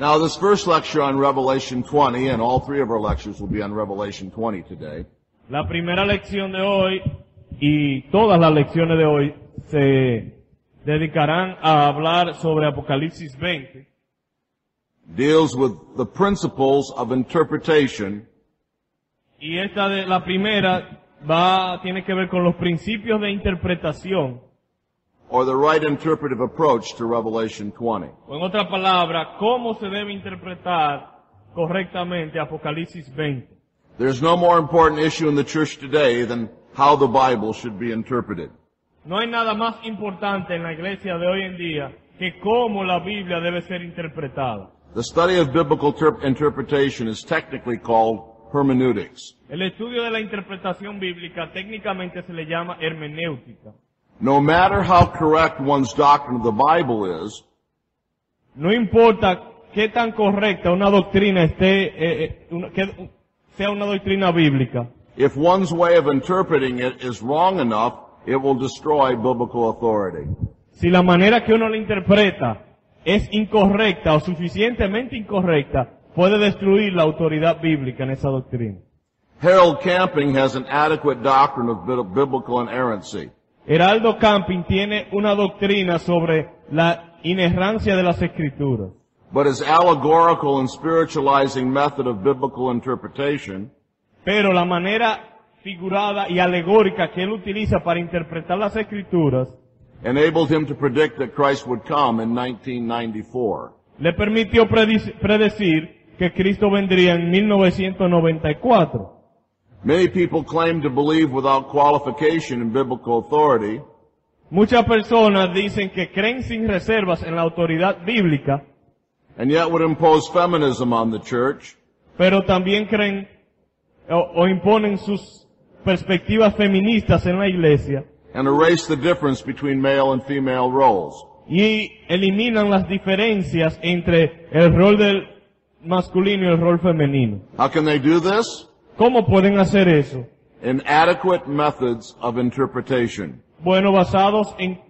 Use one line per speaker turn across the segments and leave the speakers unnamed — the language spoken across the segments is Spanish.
Now, this first lecture on Revelation 20, and all three of our lectures will be on Revelation 20 today,
La primera lección de hoy y todas las lecciones de hoy se dedicarán a hablar sobre Apocalipsis 20.
deals with the principles of interpretation
Y esta de la primera va, tiene que ver con los principios de interpretación.
Or the right interpretive approach to Revelation 20.
O en otra palabra, cómo se debe interpretar correctamente Apocalipsis 20.
There's no more important issue in the church today than how the Bible should be interpreted.
No hay nada más importante en la iglesia de hoy en día que cómo la Biblia debe ser interpretada.
The study of biblical ter- interpretation is technically called hermeneutics.
El estudio de la interpretación bíblica técnicamente se le llama hermenéutica.
No matter how correct one's doctrine of the Bible is,
No importa qué tan correcta una doctrina esté, eh, eh, una- que sea una doctrina bíblica,
if one's way of interpreting it is wrong enough, it will destroy biblical authority.
si la manera que uno la interpreta es incorrecta o suficientemente incorrecta, puede destruir la autoridad bíblica en esa doctrina.
Harold Camping has an adequate doctrine of biblical inerrancy.
Heraldo Camping tiene una doctrina sobre la inerrancia de las escrituras,
But his allegorical and spiritualizing method of biblical interpretation
pero la manera figurada y alegórica que él utiliza para interpretar las escrituras
enabled him to predict that Christ would come in 1994.
le permitió predic- predecir que Cristo vendría en 1994.
Many people claim to believe without qualification in biblical authority,
Muchas personas dicen que creen sin reservas en la autoridad bíblica,
and yet would impose feminism on the church,
pero también creen o, o imponen sus perspectivas feministas en la iglesia
and erase the difference between male and female roles.
y eliminan las diferencias entre el rol del masculino y el rol femenino.
How can they do this?
¿Cómo pueden hacer eso?
Inadequate methods of interpretation.
Bueno, basados en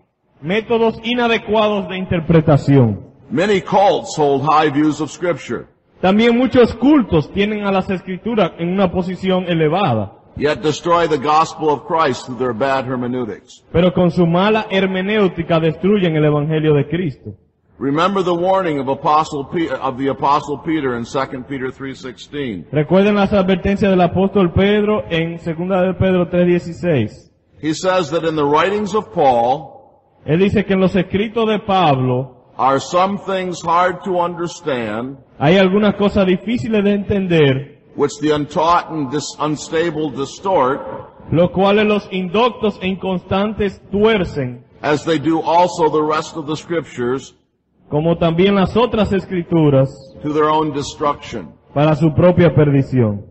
métodos inadecuados de interpretación.
Many cults hold high views of scripture,
También muchos cultos tienen a las escrituras en una posición elevada,
yet destroy the gospel of Christ through their bad hermeneutics.
pero con su mala hermenéutica destruyen el evangelio de Cristo.
Remember the warning of apostle Pe- of the apostle Peter in 2 Peter 3:16.
Recuerden las advertencias del apóstol Pedro en 2 de Pedro 3:16.
He says that in the writings of Paul
Él dice que en los escritos de Pablo
are some things hard to understand,
hay algunas cosas difíciles de entender,
which the untaught and dis- unstable distort,
los cuales los indoctos e inconstantes tuercen,
as they do also the rest of the scriptures,
como también las otras escrituras,
to their own destruction.
para su propia perdición.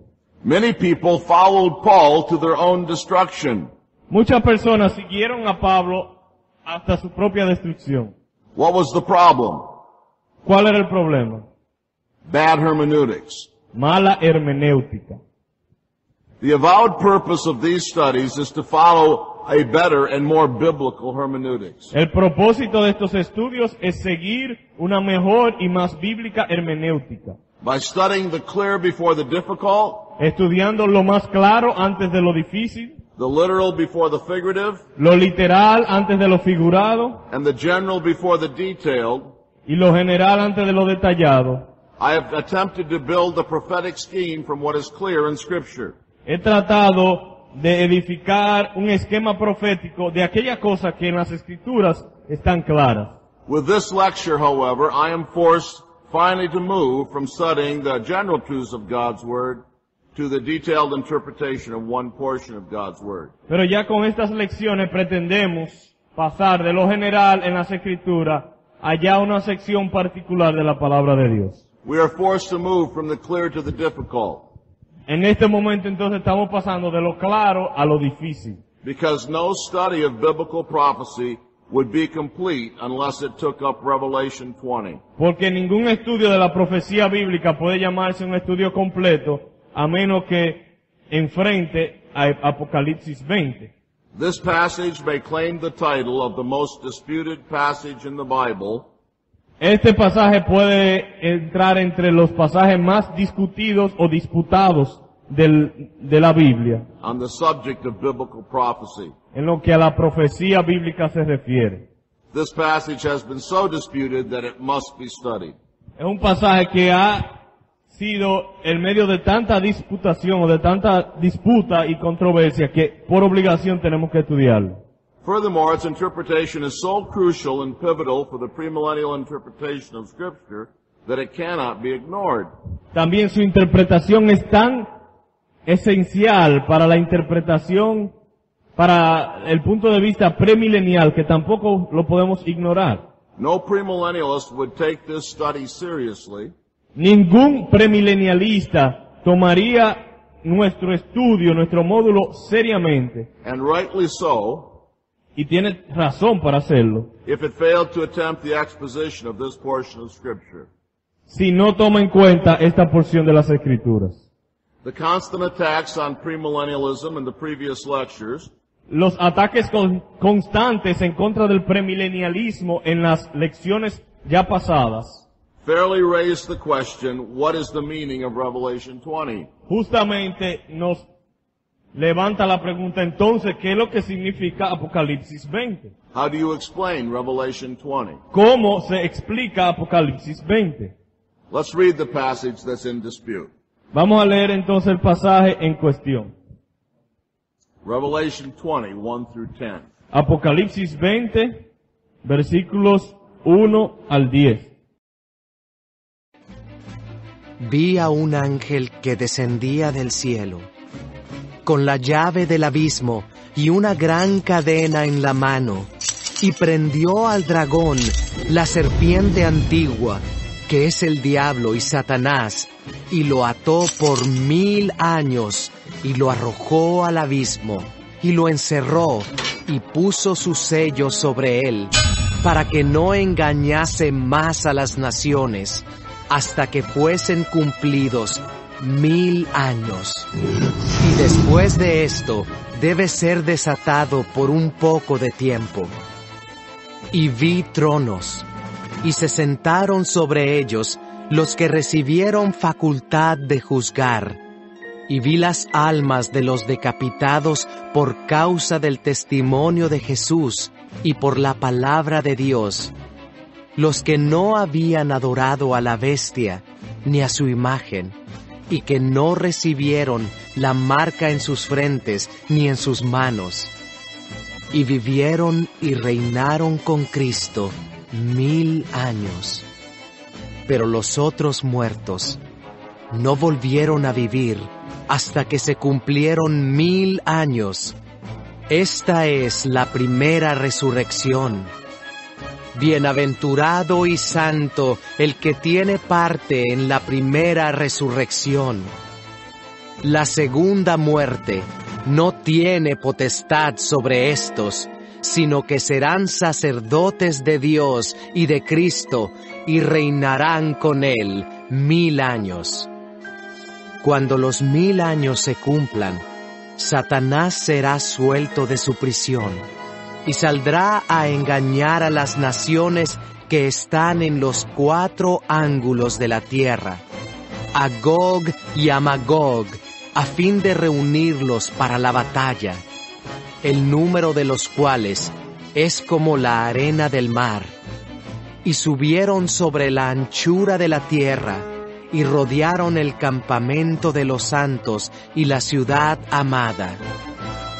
Many people followed Paul to their own destruction.
Muchas personas siguieron a Pablo hasta su propia destrucción.
What was the problem?
¿Cuál era el problema?
Bad hermeneutics.
Mala hermenéutica.
The avowed purpose of these studies is to follow a better and more biblical hermeneutics.
El propósito de estos estudios es seguir una mejor y más bíblica hermenéutica.
By studying the clear before the difficult,
Estudiando lo más claro antes de lo difícil,
the literal before the figurative,
lo literal antes de lo figurado
and the general before the detailed,
y lo general antes de lo detallado.
I have attempted to build a prophetic scheme from what is clear in scripture.
He tratado de edificar un esquema profético de aquella cosa que en las escrituras están claras.
With this lecture, however, I am forced finally to move from studying the general truths of God's Word to the detailed interpretation of one portion of God's Word.
Pero ya con estas lecciones pretendemos pasar de lo general en las escrituras allá una sección particular de la palabra de Dios.
We are forced to move from the clear to the difficult
En este momento entonces estamos pasando de lo claro a lo difícil.
because no study of biblical prophecy would be complete unless it took up Revelation 20.
Porque ningún estudio de la profecía bíblica puede llamarse un estudio completo a menos que enfrente a Apocalipsis 20.
This passage may claim the title of the most disputed passage in the Bible,
Este pasaje puede entrar entre los pasajes más discutidos o disputados del- de la Biblia,
on the subject of biblical prophecy.
en lo que a la profecía bíblica se refiere.
This passage has been so disputed that it must be studied.
Es un pasaje que ha sido el medio de tanta disputación o de tanta disputa y controversia que por obligación tenemos que estudiarlo.
Furthermore, its interpretation is so crucial and pivotal for the premillennial interpretation of Scripture that it cannot be ignored.
También su interpretación es tan esencial para la interpretación, para el punto de vista premilenial que tampoco lo podemos ignorar.
No premillennialist would take this study seriously
Ningún premilenialista tomaría nuestro estudio, nuestro módulo seriamente,
and rightly so,
y tiene razón para hacerlo,
if it failed to attempt the exposition of this portion of Scripture.
si no toma en cuenta esta porción de las escrituras.
The constant attacks on premillennialism in the previous lectures
Los ataques con- constantes en contra del premilenialismo en las lecciones ya pasadas
fairly raised the question, what is the meaning of Revelation 20?
justamente nos levanta la pregunta entonces, ¿qué es lo que significa Apocalipsis 20?
How do you explain Revelation 20?
¿Cómo se explica Apocalipsis 20?
Let's read the passage that's in dispute.
Vamos a leer entonces el pasaje en cuestión.
Revelation 20, 1 through 10.
Apocalipsis 20, versículos 1 al 10.
Vi a un ángel que descendía del cielo, con la llave del abismo y una gran cadena en la mano, y prendió al dragón, la serpiente antigua, que es el diablo y Satanás, y lo ató por mil años, y lo arrojó al abismo, y lo encerró, y puso su sello sobre él, para que no engañase más a las naciones, hasta que fuesen cumplidos mil años. Y después de esto, debe ser desatado por un poco de tiempo. Y vi tronos, y se sentaron sobre ellos los que recibieron facultad de juzgar. Y vi las almas de los decapitados por causa del testimonio de Jesús y por la palabra de Dios, los que no habían adorado a la bestia ni a su imagen, y que no recibieron la marca en sus frentes ni en sus manos, y vivieron y reinaron con Cristo mil años. Pero los otros muertos no volvieron a vivir hasta que se cumplieron mil años. Esta es la primera resurrección. Bienaventurado y santo el que tiene parte en la primera resurrección. La segunda muerte no tiene potestad sobre estos, sino que serán sacerdotes de Dios y de Cristo y reinarán con él mil años. Cuando los mil años se cumplan, Satanás será suelto de su prisión y saldrá a engañar a las naciones que están en los cuatro ángulos de la tierra, a Gog y a Magog, a fin de reunirlos para la batalla, el número de los cuales es como la arena del mar. Y subieron sobre la anchura de la tierra, y rodearon el campamento de los santos y la ciudad amada.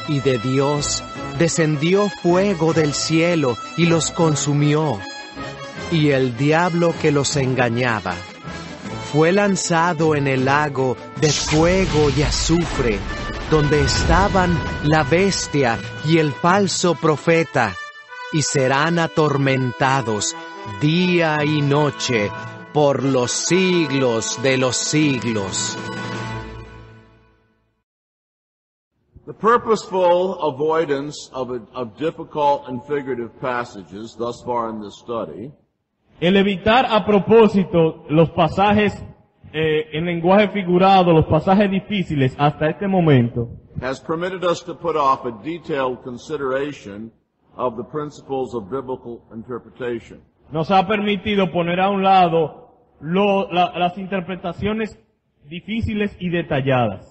Y de Dios descendió fuego del cielo y los consumió. Y el diablo que los engañaba fue lanzado en el lago de fuego y azufre, donde estaban la bestia y el falso profeta, y serán atormentados día y noche por los siglos de los siglos.
The purposeful avoidance of, a, of difficult and figurative passages thus far in this study
El evitar a propósito los pasajes eh, en lenguaje figurado, los pasajes difíciles hasta este momento,
has permitted us to put off a detailed consideration of the principles of biblical interpretation.
nos ha permitido poner a un lado lo- la- las interpretaciones difíciles y detalladas.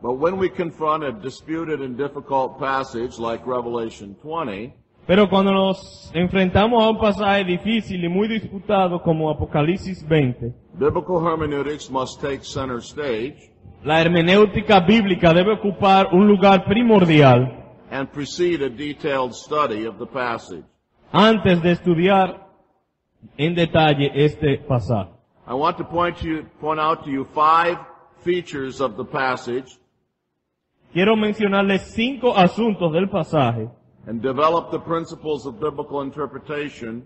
But when we confront a disputed and difficult passage like Revelation 20,
Pero cuando nos enfrentamos a un pasaje difícil y muy disputado como Apocalipsis 20,
biblical hermeneutics must take center stage
la hermenéutica bíblica debe ocupar un lugar primordial
and precede a detailed study of the passage.
antes de estudiar en detalle este pasaje.
I want to point you, point out to you five features of the passage
Quiero mencionarles cinco asuntos del pasaje
and develop the principles of biblical interpretation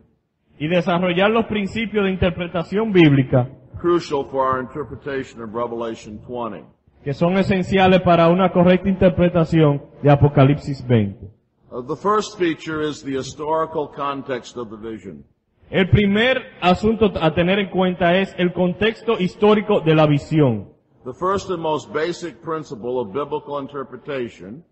y desarrollar los principios de interpretación bíblica
crucial for our interpretation of Revelation 20.
que son esenciales para una correcta interpretación de Apocalipsis 20.
Uh, the first feature is the historical context of the vision.
El primer asunto a tener en cuenta es el contexto histórico de la visión.
The first and most basic principle of biblical interpretation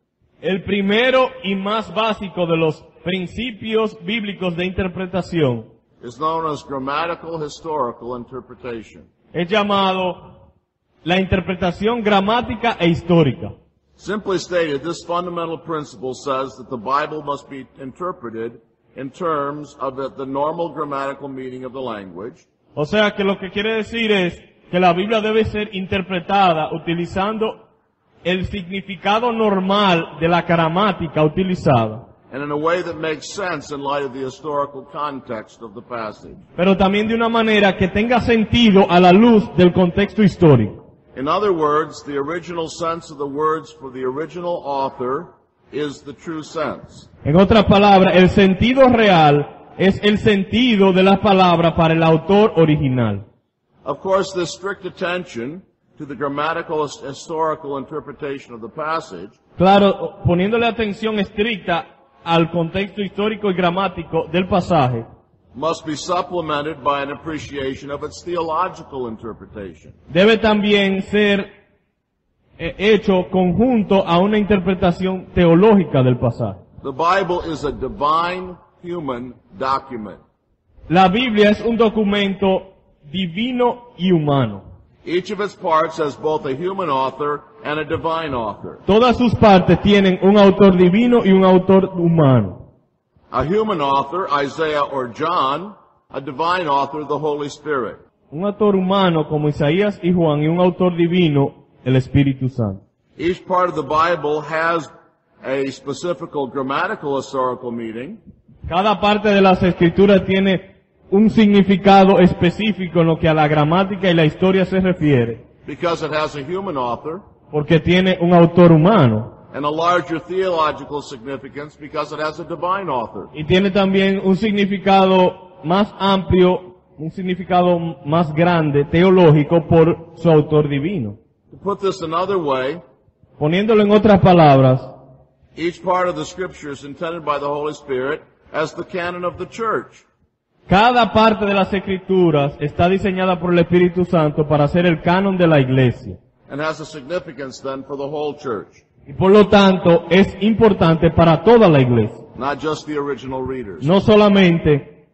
El primero y más básico de los principios bíblicos de interpretación
is known as grammatical historical interpretation.
es llamado la interpretación gramática e histórica.
Simply stated, this fundamental principle says that the Bible must be interpreted in terms of the, the normal grammatical meaning of the language,
O sea que lo que quiere decir es que la Biblia debe ser interpretada utilizando el significado normal de la gramática utilizada,
and in a way that makes sense in light of the historical context of the passage.
pero también de una manera que tenga sentido a la luz del contexto histórico.
In other words, the original sense of the words for the original author is the true sense.
En otras palabras, el sentido real es el sentido de las palabras para el autor original.
Of course, this strict attention to the grammatical historical interpretation of the passage
Claro, poniéndole atención estricta al contexto histórico y gramático del pasaje,
must be supplemented by an appreciation of its theological interpretation.
debe también ser eh, hecho conjunto a una interpretación teológica del pasaje.
The Bible is a divine human document.
La Biblia es un documento divino y humano.
Each of its parts has both a human author and a divine author.
Todas sus partes tienen un autor divino y un autor humano.
A human author, Isaiah or John, a divine author, the Holy Spirit.
Un autor humano como Isaías y Juan y un autor divino, el Espíritu Santo.
Each part of the Bible has a specific grammatical historical meaning,
Cada parte de las escrituras tiene un significado específico en lo que a la gramática y la historia se refiere,
because it has a human author,
porque tiene un autor humano
and a larger theological significance because it has a divine author.
y tiene también un significado más amplio, un significado más grande, teológico, por su autor divino.
To put this another way,
Poniéndolo en otras palabras,
each part of the scripture is intended by the Holy Spirit as the canon of the church.
Cada parte de las escrituras está diseñada por el Espíritu Santo para ser el canon de la iglesia.
and has a significance then for the whole church,
Y por lo tanto es importante para toda la iglesia.
not just the original readers.
no solamente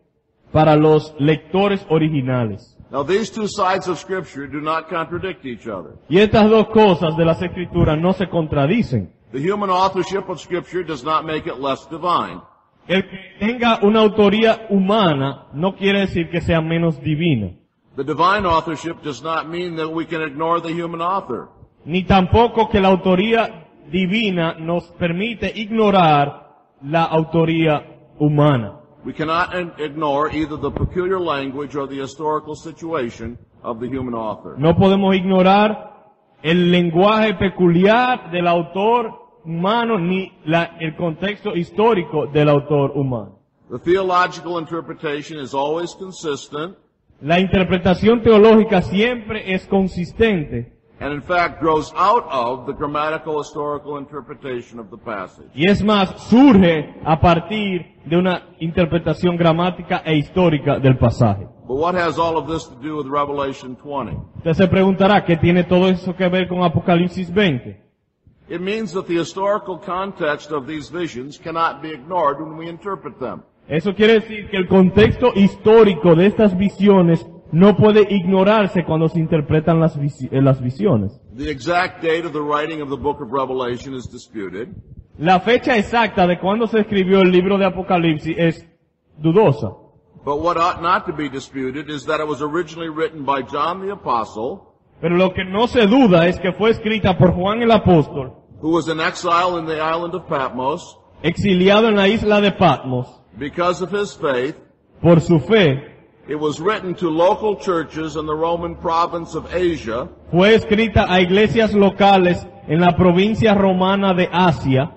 para los lectores originales.
Now these two sides of scripture do not contradict each other.
Y estas dos cosas de las escrituras no se contradicen.
The human authorship of scripture does not make it less divine.
El que tenga una autoría humana no quiere decir que sea menos divina,
The divine authorship does not mean that we can ignore the human author.
ni tampoco que la autoría divina nos permite ignorar la autoría humana.
We cannot ignore either the peculiar language or the historical situation of the human author.
No podemos ignorar el lenguaje peculiar del autor humano ni la- el contexto histórico del autor humano.
The theological interpretation is always consistent
La interpretación teológica siempre es consistente
and in fact grows out of the grammatical historical interpretation of the passage.
y es más, surge a partir de una interpretación gramática e histórica del pasaje.
But what has all of this to do with Revelation 20?
Usted se preguntará, ¿qué tiene todo eso que ver con Apocalipsis 20?
It means that the historical context of these visions cannot be ignored when we interpret them.
Eso quiere decir que el contexto histórico de estas visiones no puede ignorarse cuando se interpretan las, visi- eh, las visiones.
The exact date of the writing of the book of Revelation is disputed.
La fecha exacta de cuando se escribió el libro de Apocalipsis es dudosa.
But what ought not to be disputed is that it was originally written by John the Apostle,
Pero lo que no se duda es que fue escrita por Juan el apóstol,
who was in exile in the island of Patmos,
exiliado en la isla de Patmos,
because of his faith.
por su fe,
It was written to local churches in the Roman province of Asia,
fue escrita a iglesias locales en la provincia romana de Asia,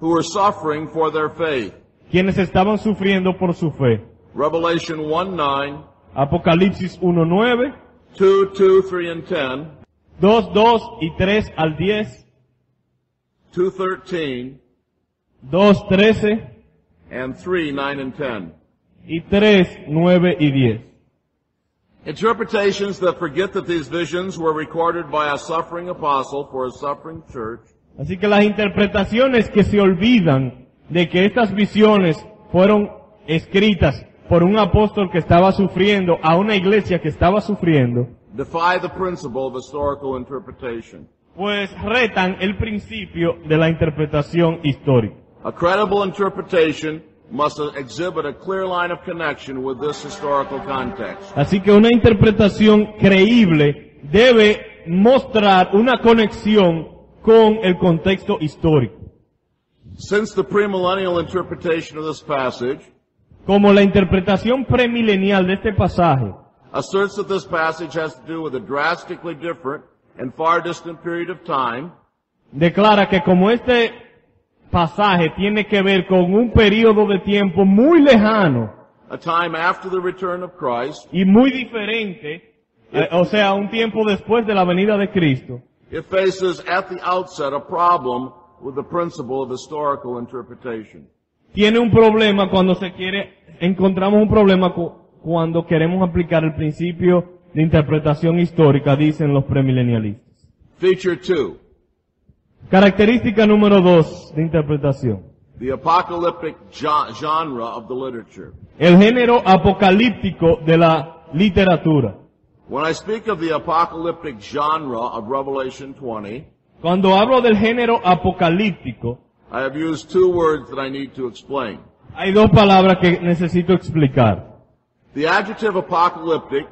who were suffering for their faith.
quienes estaban sufriendo por su fe.
Revelation 1 9,
Apocalipsis 1.9,
2, 2, 3, and 10,
2, 2 y 3 al 10,
2, 13,
2, 13
and 3, 9, and 10.
y 3, 9 y 10.
Interpretations that forget that these visions were recorded by a suffering apostle for a suffering church.
Así que las interpretaciones que se olvidan de que estas visiones fueron escritas por un apóstol que estaba sufriendo a una iglesia que estaba sufriendo,
defy the principle of historical interpretation.
pues retan el principio de la interpretación histórica.
A credible interpretation must exhibit a clear line of connection with this historical context.
Así que una interpretación creíble debe mostrar una conexión con el contexto histórico.
Since the premillennial interpretation of this passage
Como la interpretación premilenial de este pasaje.
Asserts that this passage has to do with a drastically different and far distant period of time,
declara que como este pasaje tiene que ver con un periodo de tiempo muy lejano
a time after the return of Christ,
y muy diferente, eh, o sea, un tiempo después de la venida de Cristo,
it faces at the outset a problem with the principle of historical interpretation.
Tiene un problema cuando se quiere, encontramos un problema cu- cuando queremos aplicar el principio de interpretación histórica, dicen los premilenialistas.
Feature 2.
Característica número dos de interpretación.
The apocalyptic gen- genre of the literature.
El género apocalíptico de la literatura.
When I speak of the apocalyptic genre of Revelation 20,
Cuando hablo del género apocalíptico,
I have used two words that I need to explain.
hay dos palabras que necesito explicar.
The adjective apocalyptic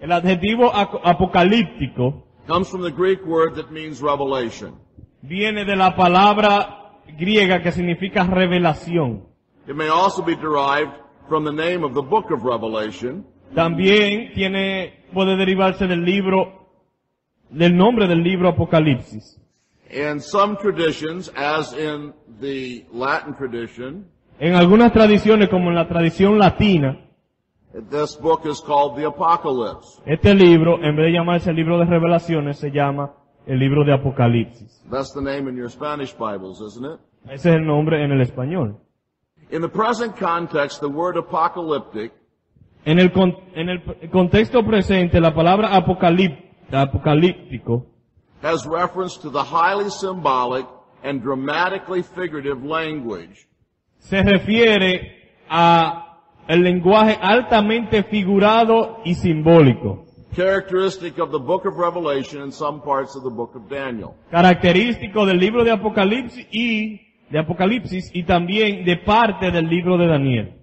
El adjetivo apocalíptico
comes from the Greek word that means revelation.
viene de la palabra griega que significa revelación.
It may also be derived from the name of the book of Revelation,
También tiene, puede derivarse del libro, del nombre del libro Apocalipsis.
In some traditions, as in the Latin tradition,
En algunas tradiciones, como en la tradición latina,
this book is called the Apocalypse.
este libro, en vez de llamarse el libro de revelaciones, se llama el libro de Apocalipsis.
That's the name in your Spanish Bibles, isn't it?
Ese es el nombre en el español.
In the present context, the word apocalyptic
En el, con- en el p- contexto presente, la palabra apocalip- apocalíptico
has reference to the highly symbolic and dramatically figurative language
se refiere a el lenguaje altamente figurado y simbólico,
characteristic of the book of Revelation and some parts of the book of Daniel.
característico del libro de Apocalipsis y de Apocalipsis y también de parte del libro de Daniel.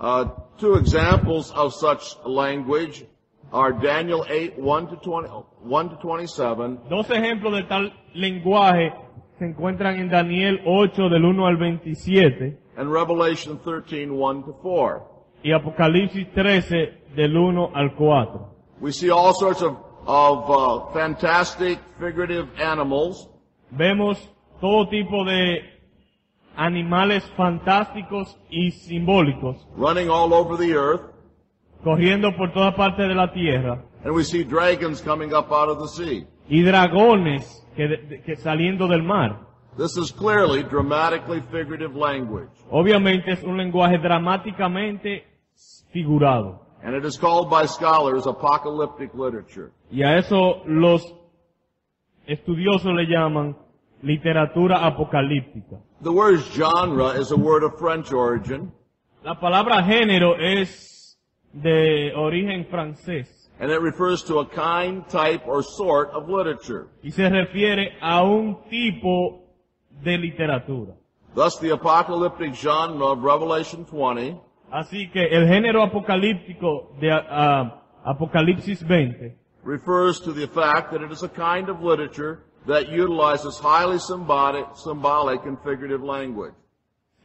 Uh, two examples of such language are Daniel 8, 1 to 20, 1 to 27,
Dos ejemplos de tal lenguaje se encuentran en Daniel 8 del 1 al 27
and Revelation 13, 1 to 4.
y Apocalipsis 13 del 1 al 4.
We see all sorts of, of uh, fantastic figurative animals.
Vemos todo tipo de animales fantásticos y simbólicos.
Running all over the earth,
corriendo por toda parte de la tierra
and we see dragons coming up out of the sea.
y dragones que, de- que saliendo del mar.
This is clearly dramatically figurative language,
Obviamente es un lenguaje dramáticamente figurado.
and it is called by scholars apocalyptic literature.
Y a eso los estudiosos le llaman literatura apocalíptica.
The word genre is a word of French origin,
La palabra género es de origen francés
and it refers to a kind, type, or sort of literature.
y se refiere a un tipo de literatura.
Thus, the apocalyptic genre of Revelation 20
Así que el género apocalíptico de ah, Apocalipsis 20
refers to the fact that it is a kind of literature that utilizes highly symbolic, symbolic and figurative language.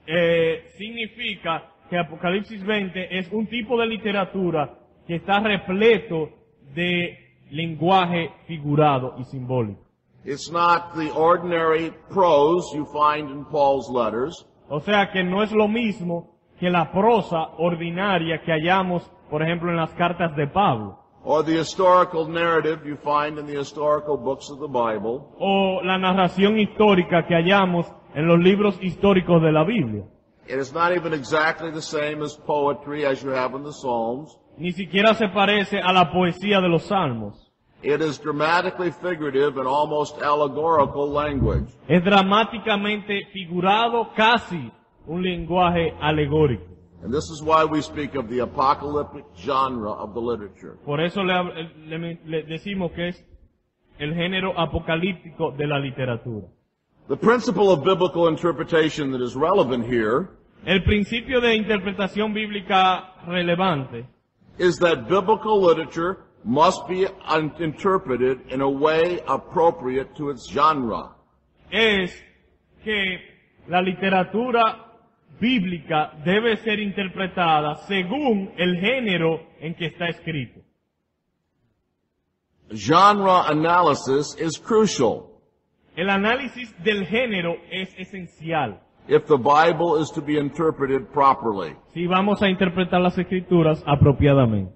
eh, significa que Apocalipsis 20 es un tipo de literatura que está repleto de lenguaje figurado y simbólico.
It's not the ordinary prose you find in Paul's letters.
O sea que no es lo mismo que la prosa ordinaria que hallamos, por ejemplo, en las cartas de Pablo,
or the historical narrative you find in the historical books of the Bible.
o la narración histórica que hallamos en los libros históricos de la Biblia.
It is not even exactly the same as poetry as you have in the Psalms.
Ni siquiera se parece a la poesía de los salmos.
It is dramatically figurative and almost allegorical language.
Es dramáticamente figurado casi un lenguaje alegórico.
And this is why we speak of the apocalyptic genre of the literature.
Por eso le, le- le decimos que es el género apocalíptico de la literatura.
The principle of biblical interpretation that is relevant here
El principio de interpretación bíblica relevante
is that biblical literature must be interpreted in a way appropriate to its genre.
es que la literatura bíblica debe ser interpretada según el género en que está escrito.
Genre analysis is crucial
El análisis del género es esencial
if the Bible is to be interpreted properly.
si vamos a interpretar las escrituras apropiadamente.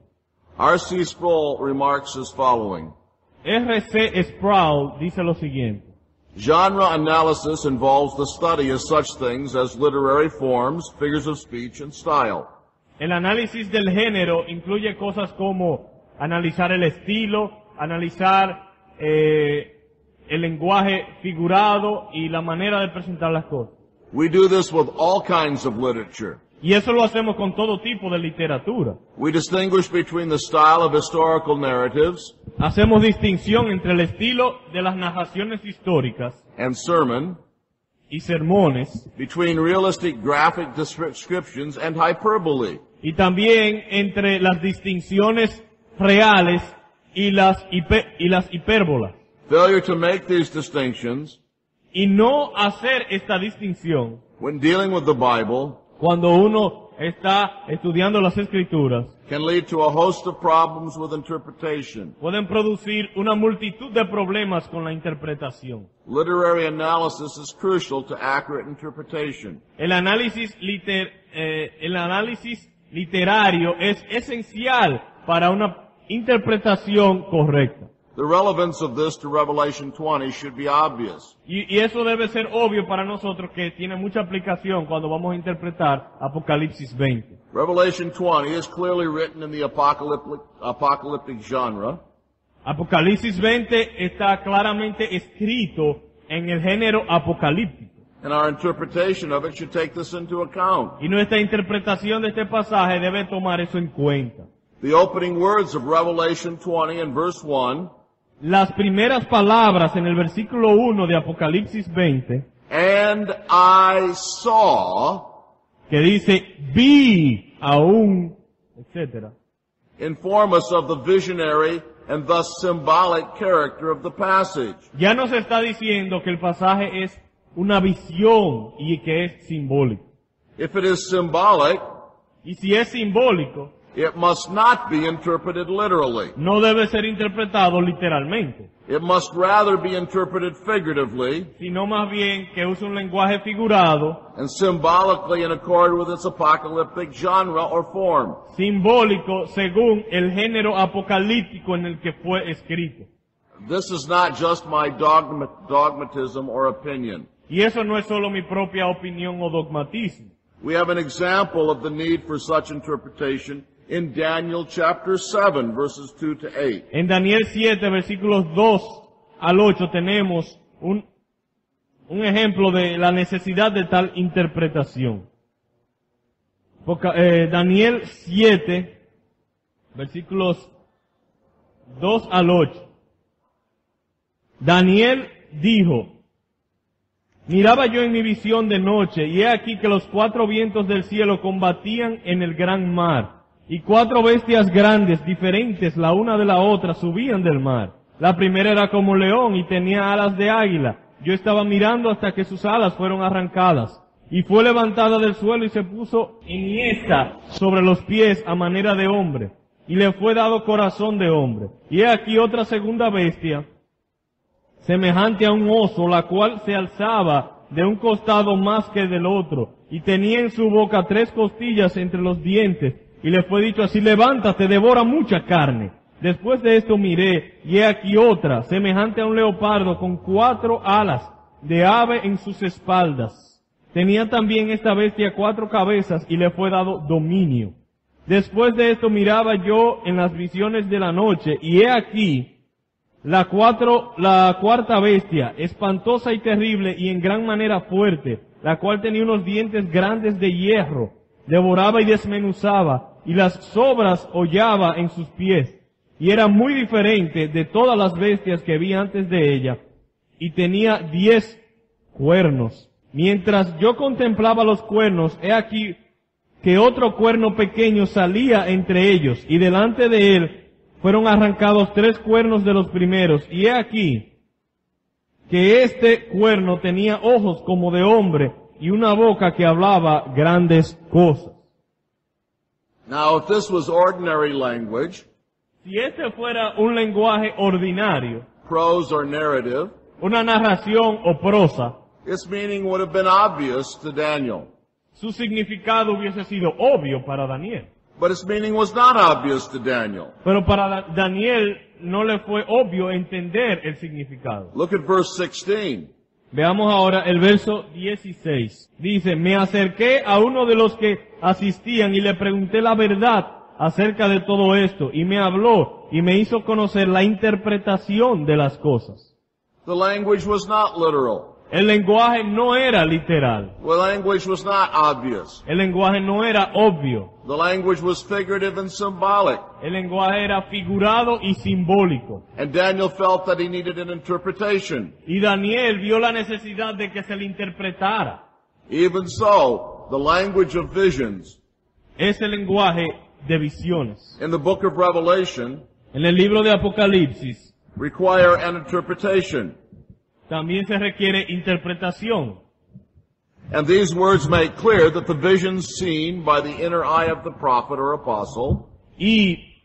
R.C. Sproul remarks as following.
R.C. Sproul dice lo siguiente.
Genre analysis involves the study of such things as literary forms, figures of speech, and style.
El análisis del género incluye cosas como analizar el estilo, analizar eh, el lenguaje figurado y la manera de presentar las cosas.
We do this with all kinds of literature.
Y eso lo hacemos con todo tipo de literatura.
We distinguish between the style of historical narratives
Hacemos distinción entre el estilo de las narraciones históricas
and sermon,
y sermones
between realistic graphic descriptions and hyperbole.
y también entre las distinciones reales y las, hipe- y las hipérbolas.
Failure to make these distinctions
Y no hacer esta distinción
when dealing with the Bible
cuando uno está estudiando las escrituras
can lead to a host of problems with interpretation.
pueden producir una multitud de problemas con la interpretación.
Literary analysis is crucial to accurate interpretation.
El análisis, liter- eh, el análisis literario es esencial para una interpretación correcta.
The relevance of this to Revelation 20 should be obvious.
Y, y eso debe ser obvio para nosotros que tiene mucha aplicación cuando vamos a interpretar Apocalipsis 20.
Revelation 20 is clearly written in the apocalyptic, apocalyptic genre,
Apocalipsis 20 está claramente escrito en el género apocalíptico.
and our interpretation of it should take this into account.
Y nuestra interpretación de este pasaje debe tomar eso en cuenta.
The opening words of Revelation 20 and verse 1,
Las primeras palabras en el versículo 1 de Apocalipsis 20,
and I saw,
que dice, vi aún, etcétera,
inform us of the visionary and thus symbolic character of the passage.
ya nos está diciendo que el pasaje es una visión y que es simbólico.
If it is symbolic,
Y si es simbólico,
it must not be interpreted literally.
no debe ser interpretado literalmente,
It must rather be interpreted figuratively
sino más bien que use un lenguaje figurado,
and symbolically in accord with its apocalyptic genre or form.
simbólico según el género apocalíptico en el que fue escrito.
This is not just my dogma, dogmatism or opinion.
Y eso no es solo mi propia opinión o dogmatismo.
We have an example of the need for such interpretation in Daniel chapter 7 verses 2 to 8.
En Daniel 7, versículos 2 al 8 tenemos un, un ejemplo de la necesidad de tal interpretación. Poca- eh, Daniel 7, versículos 2 al 8. Daniel dijo, Miraba yo en mi visión de noche, y he aquí que los cuatro vientos del cielo combatían en el gran mar, y cuatro bestias grandes, diferentes la una de la otra, subían del mar. La primera era como león y tenía alas de águila. Yo estaba mirando hasta que sus alas fueron arrancadas, y fue levantada del suelo y se puso enhiesta sobre los pies a manera de hombre, y le fue dado corazón de hombre. Y he aquí otra segunda bestia, semejante a un oso, la cual se alzaba de un costado más que del otro, y tenía en su boca tres costillas entre los dientes, y le fue dicho así, levántate, devora mucha carne. Después de esto miré, y he aquí otra, semejante a un leopardo, con cuatro alas de ave en sus espaldas. Tenía también esta bestia cuatro cabezas, y le fue dado dominio. Después de esto miraba yo en las visiones de la noche, y he aquí, la, cuatro, la cuarta bestia, espantosa y terrible y en gran manera fuerte, la cual tenía unos dientes grandes de hierro, devoraba y desmenuzaba, y las sobras hollaba en sus pies, y era muy diferente de todas las bestias que vi antes de ella, y tenía diez cuernos. Mientras yo contemplaba los cuernos, he aquí que otro cuerno pequeño salía entre ellos, y delante de él fueron arrancados tres cuernos de los primeros, y he aquí que este cuerno tenía ojos como de hombre y una boca que hablaba grandes cosas.
Now, if this was ordinary language,
Si este fuera un lenguaje ordinario,
prose or narrative,
una narración o prosa,
its meaning would have been obvious to Daniel.
su significado hubiese sido obvio para Daniel.
But its meaning was not obvious to Daniel.
Pero para Da- Daniel no le fue obvio entender el significado.
Look at verse 16.
Veamos ahora el verso 16. Dice, me acerqué a uno de los que asistían y le pregunté la verdad acerca de todo esto y me habló y me hizo conocer la interpretación de las cosas.
The language was not literal.
El lenguaje no era literal.
The language was not obvious.
El lenguaje no era obvio.
The language was figurative and symbolic.
El lenguaje era figurado y simbólico.
And Daniel felt that he needed an interpretation.
Y Daniel vio la necesidad de que se le interpretara.
Even so, the language of visions
Ese lenguaje de visiones.
in the book of Revelation
En el libro de Apocalipsis
require an interpretation.
También se requiere interpretación.
And these words make clear that the visions seen by the inner eye of the prophet or apostle
Y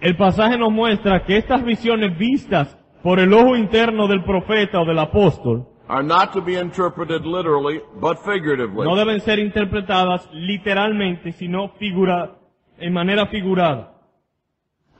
el pasaje nos muestra que estas visiones vistas por el ojo interno del profeta o del apóstol
are not to be interpreted literally, but figuratively.
no deben ser interpretadas literalmente, sino figura, en manera figurada.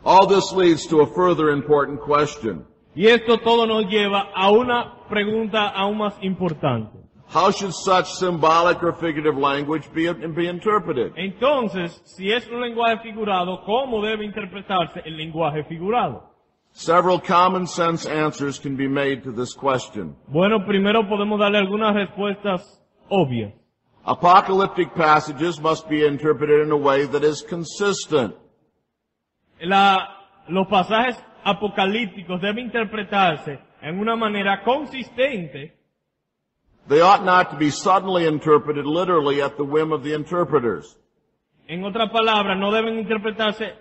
All this leads to a further important question.
Y esto todo nos lleva a una pregunta aún más importante.
How should such symbolic or figurative language be, be interpreted?
Entonces, si es un lenguaje figurado, ¿cómo debe interpretarse el lenguaje figurado?
Several common sense answers can be made to this question.
Bueno, primero podemos darle algunas respuestas obvias.
Apocalyptic passages must be interpreted in a way that is consistent.
La- los pasajes apocalípticos deben interpretarse en una manera consistente.
They ought not to be suddenly interpreted literally at the whim of the interpreters.
En otras palabras, no deben interpretarse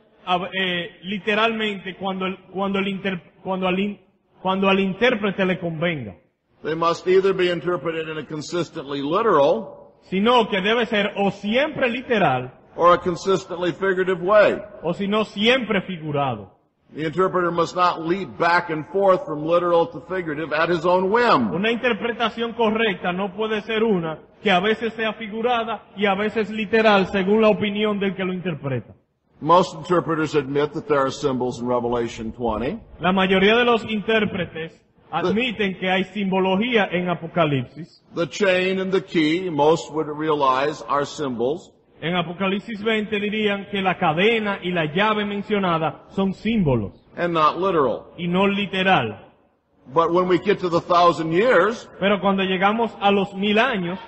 eh, literalmente cuando, el- cuando, el inter- cuando, al in- cuando al intérprete le convenga,
They must either be interpreted in a consistently literal
sino que debe ser o siempre literal
or a consistently figurative way.
o siempre figurado.
The interpreter must not leap back and forth from literal to figurative at his own whim.
Una interpretación correcta no puede ser una que a veces sea figurada y a veces literal según la opinión del que lo interpreta.
Most interpreters admit that there are symbols in Revelation 20,
La mayoría de los intérpretes admiten que hay simbología en Apocalipsis.
The chain and the key, most would realize, are symbols.
En Apocalipsis 20 dirían que la cadena y la llave mencionada son símbolos
and not literal.
y no literal.
But when we get to the thousand years,
Pero cuando llegamos a los mil años,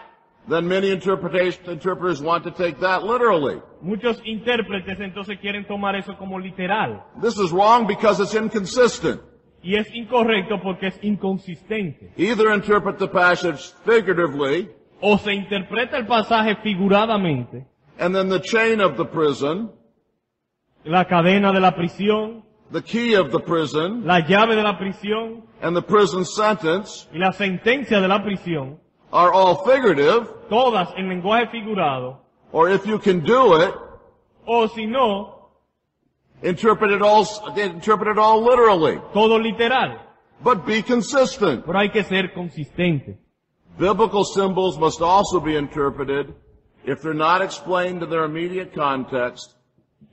then many interpreters want to take that literally.
muchos intérpretes entonces quieren tomar eso como literal.
This is wrong because it's inconsistent.
Y es incorrecto porque es inconsistente.
Either interpret the passage figuratively,
O se interpreta el pasaje figuradamente,
and then the chain of the prison,
la cadena de la prisión,
the key of the prison,
la llave de la prisión.
And the prison sentence.
Y la sentencia de la prisión,
are all figurative,
todas en lenguaje figurado,
or if you can do it,
o si no,
interpret it all, interpret it all literally.
todo literal.
But be consistent.
Pero hay que ser consistente.
Biblical symbols must also be interpreted if they're not explained in their immediate context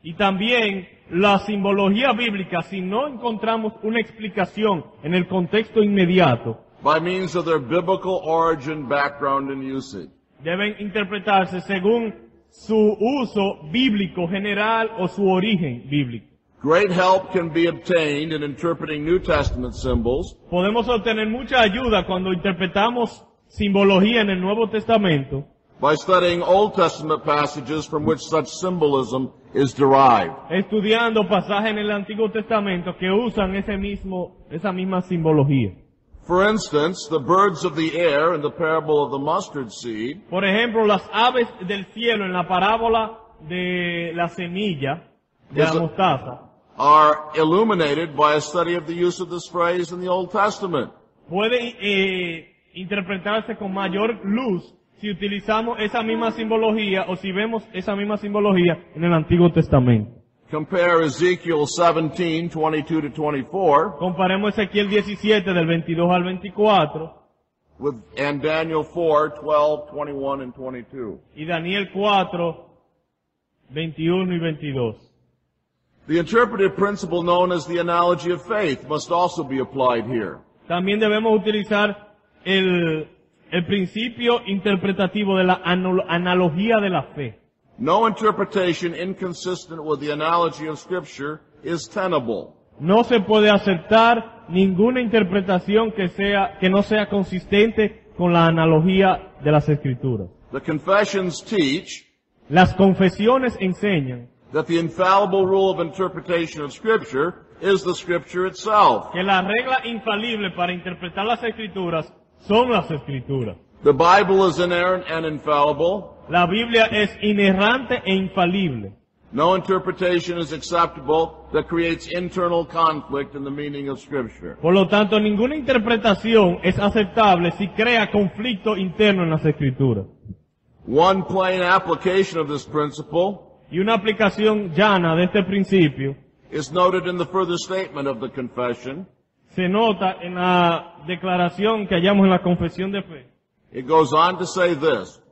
Y también la simbología bíblica, si no encontramos una explicación en el contexto inmediato,
by means of their biblical origin, background, and usage.
deben interpretarse según su uso bíblico general o su origen bíblico.
Great help can be obtained in interpreting New Testament symbols
Podemos obtener mucha ayuda cuando interpretamos simbología en el Nuevo Testamento,
by studying Old Testament passages from which such symbolism is derived.
estudiando pasajes en el Antiguo Testamento que usan ese mismo, esa misma simbología.
For instance, the birds of the air in the parable of the mustard seed
Por ejemplo, las aves del cielo en la parábola de la semilla de la mostaza
are illuminated by a study of the use of this phrase in the Old Testament.
pueden eh, interpretarse con mayor luz si utilizamos esa misma simbología o si vemos esa misma simbología en el Antiguo Testamento.
Compare Ezekiel 17, 22 to 24
Comparemos Ezequiel 17 del 22 al 24
with, and Daniel 4, 12, 21, and 22.
y Daniel 4, 21 y 22.
The interpretive principle known as the analogy of faith must also be applied here.
También debemos utilizar el, el principio interpretativo de la analogía de la fe.
No interpretation inconsistent with the analogy of scripture is tenable.
No se puede aceptar ninguna interpretación que sea, que no sea consistente con la analogía de las escrituras.
The confessions teach
Las confesiones enseñan
that the infallible rule of interpretation of scripture is the scripture itself.
que la regla infalible para interpretar las escrituras son las escrituras.
The Bible is inerrant and infallible.
La Biblia es inerrante e infalible.
No interpretation is acceptable that creates internal conflict in the meaning of scripture.
Por lo tanto, ninguna interpretación es aceptable si crea conflicto interno en las escrituras.
One plain application of this principle
Y una aplicación llana de este principio
is noted in the further statement of the confession.
Se nota en la declaración que hallamos en la confesión de fe.
It goes on to say this.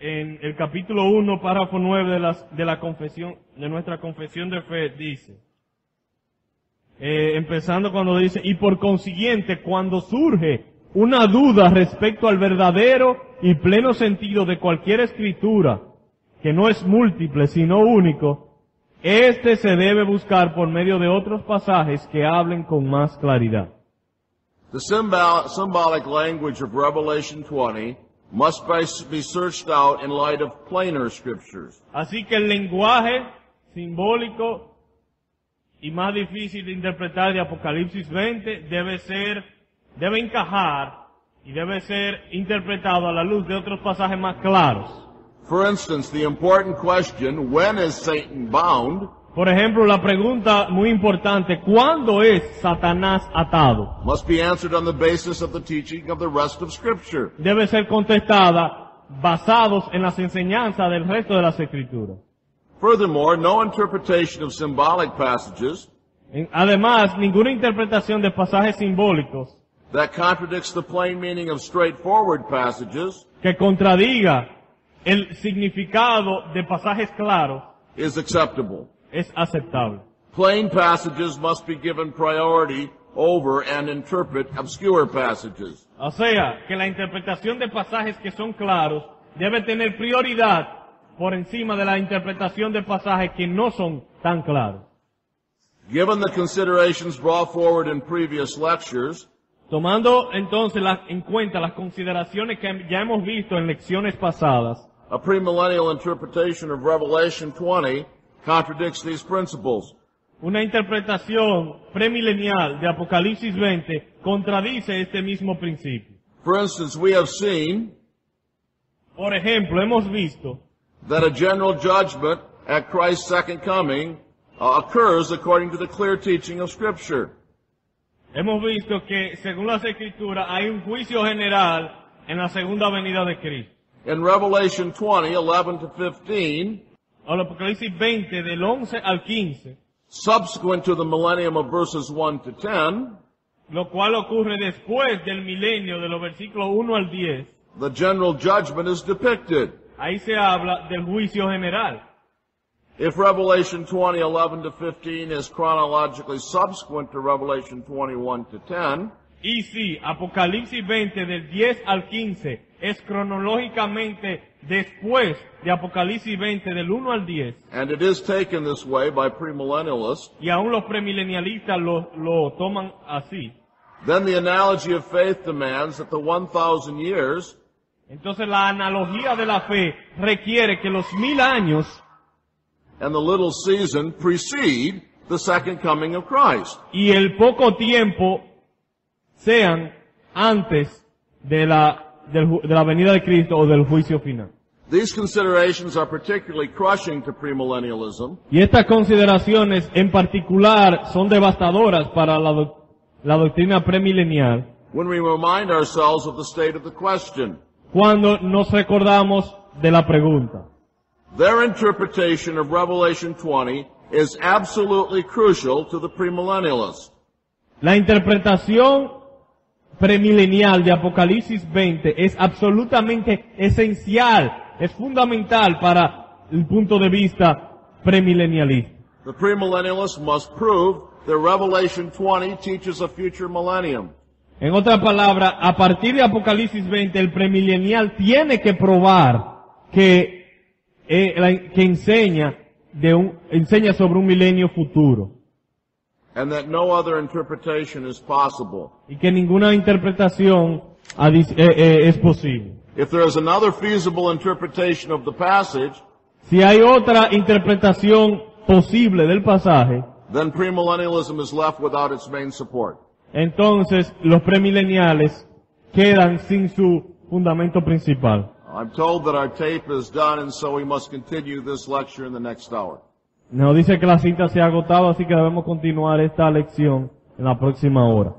En el capítulo 1, párrafo 9 de, las- de la confesión, de nuestra confesión de fe, dice, eh, empezando cuando dice, y por consiguiente, cuando surge una duda respecto al verdadero y pleno sentido de cualquier escritura, que no es múltiple, sino único, este se debe buscar por medio de otros pasajes que hablen con más claridad.
The symbol, symbolic language of Revelation 20 must be be searched out in light of plainer scriptures.
Así que el lenguaje simbólico y más difícil de interpretar de Apocalipsis 20 debe ser, debe encajar y debe ser interpretado a la luz de otros pasajes más claros.
For instance, the important question, when is Satan bound,
Por ejemplo, la pregunta muy importante, ¿cuándo es Satanás atado?
must be answered on the basis of the teaching of the rest of scripture.
Debe ser contestada basados en las enseñanzas del resto de las escrituras.
Furthermore, no interpretation of symbolic passages
Además, ninguna interpretación de pasajes simbólicos
that contradicts the plain meaning of straightforward passages
que contradiga el significado de pasajes claros
is acceptable.
es aceptable.
Plain passages must be given priority over and interpret obscure passages.
O sea, que la interpretación de pasajes que son claros debe tener prioridad por encima de la interpretación de pasajes que no son tan claros.
Given the considerations brought forward in previous lectures,
Tomando entonces la- en cuenta las consideraciones que ya hemos visto en lecciones pasadas,
A premillennial interpretation of Revelation 20 contradicts these principles.
una interpretación premilenial de Apocalipsis 20 contradice este mismo principio.
For instance, we have seen
Por ejemplo, hemos visto
that a general judgment at Christ's second coming uh, occurs according to the clear teaching of Scripture.
Hemos visto que, según las escrituras, hay un juicio general en la segunda venida de Cristo.
In Revelation 20, 11 to 15,
Al Apocalipsis 20, del 11 al 15,
subsequent to the millennium of verses 1 to 10,
lo cual ocurre después del milenio, de los versículos 1 al 10,
the general judgment is depicted.
ahí se habla del juicio general.
If Revelation 20, 11 to 15 is chronologically subsequent to Revelation 21 to 10,
Y si Apocalipsis 20, del 10 al 15, es cronológicamente después de Apocalipsis 20, del 1 al 10,
and it is taken this way by premillennialists,
y aún los premilenialistas lo, lo toman así,
then the analogy of faith demands that the 1,000 years
entonces la analogía de la fe requiere que los mil años
and the little season precede the second coming of Christ.
y el poco tiempo sean antes de la, del ju- de la venida de Cristo o del juicio final.
These considerations are particularly crushing to premillennialism
Y estas consideraciones en particular son devastadoras para la, doc- la doctrina premilenial
when we remind ourselves of the state of the question.
cuando nos recordamos de la pregunta.
Their interpretation of Revelation 20 is absolutely crucial to the premillennialist.
La interpretación premilenial de Apocalipsis 20 es absolutamente esencial, es fundamental para el punto de vista premilenialista.
The premillennialist must prove that Revelation 20 teaches a future millennium.
En otra palabra, a partir de Apocalipsis 20, el premilenial tiene que probar que, eh, que enseña, de un, enseña sobre un milenio futuro
and that no other interpretation is possible.
y que ninguna interpretación eh, eh, es posible.
If there is another feasible interpretation of the passage,
Si hay otra interpretación posible del pasaje,
then premillennialism is left without its main support.
entonces los premileniales quedan sin su fundamento principal.
I'm told that our tape is done and so we must continue this lecture in the next hour.
Nos dice que la cinta se ha agotado, así que debemos continuar esta lección en la próxima hora.